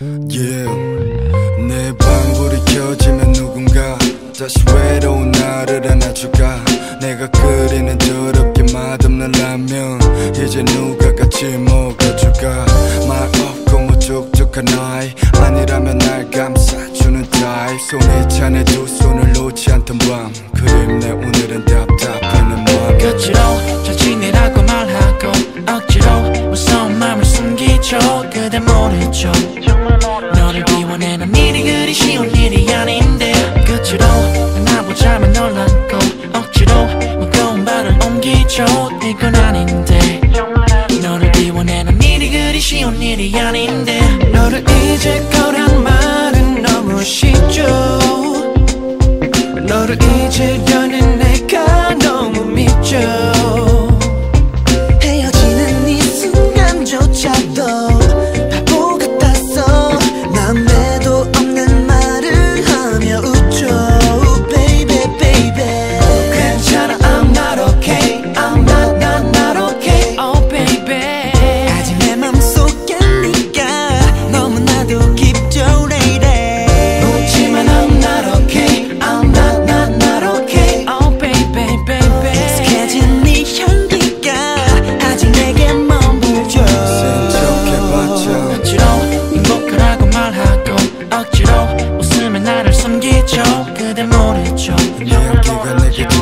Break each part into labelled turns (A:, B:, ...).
A: Yeah. 내 방불이 켜지면 누군가 다시 외로운 나를 안아주가 내가 끓이는 더럽게 맛없는 라면 이제 누가 같이 먹어줄까? 말 없고 무뚝뚝한 아이 아니라면 날 감싸주는 타입. 손에 찬에 두 손을 놓지 않던 밤. 그립네 오늘은 답답한 마음.
B: 끝으로 잘 지내라고 말하고 너를 비워내는 일이 그리 쉬운 일이 아닌데. 끝으로 나보자면 놀랐고 억지로 무거운 발을 옮기죠. 이건 아닌데. 너를 비워내는 일이 그리 쉬운 일이 아닌데. 너를 잊을 거란 말은 너무 쉽죠. 너를 잊으려는 내가 너무 밉죠.
C: 헤어지는 이 순간조차도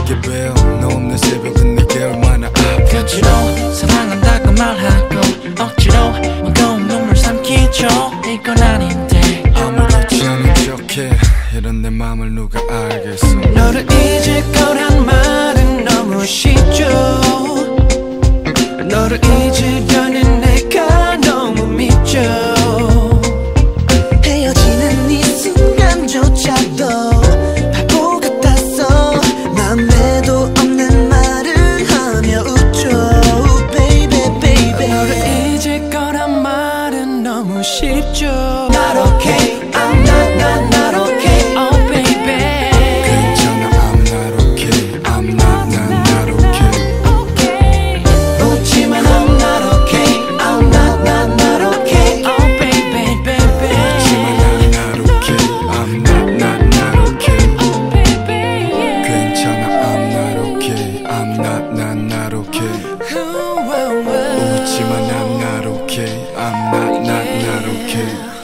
C: 내게
A: 지게 배워 너 없는 새벽은 내게 얼마나 아파.
B: 끝으로 사랑한다고 말하고 억지로 무거운 눈물 삼키죠. 이건 아닌데.
A: 아무렇지 않은 척해. 이런 내 맘을 누가 알겠어?
B: 너를 잊을 거란 말은 너무 쉽죠 I'm not, not, not okay.